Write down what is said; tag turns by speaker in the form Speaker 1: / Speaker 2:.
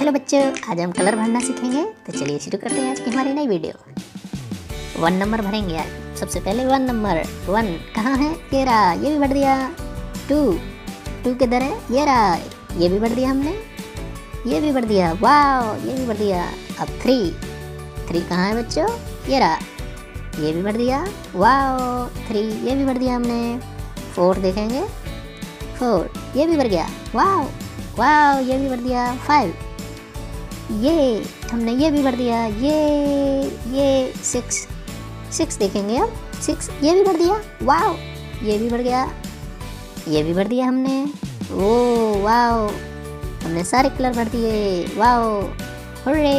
Speaker 1: Hello बच्चों, आज हम कलर भरना सीखेंगे। तो चलिए शुरू करते हैं आज की हमारी नई वीडियो। वन नंबर भरेंगे आज। सबसे पहले वन नंबर वन कहाँ है? रहा, ये भी भर दिया। टू टू किधर है? ये रहा, ये भी भर दिया हमने। ये भी भर दिया। वाह ये भी भर दिया। अब थ्री थ्री कहाँ है बच्चों? ये रहा, ये भी भर दिया। वाह थ्री ये भी भर दिया हमने। फोर देखेंगे। फोर ये भी भर गया। वाह वाह ये भी भर दिया। फाइव ये, हमने ये भी भर दिया, ये ये सिक्स सिक्स देखेंगे अब सिक्स ये भी भर दिया वाओ ये भी भर गया, ये भी भर दिया हमने, ओ वाओ हमने सारे कलर भर दिए वाओ हुर्रे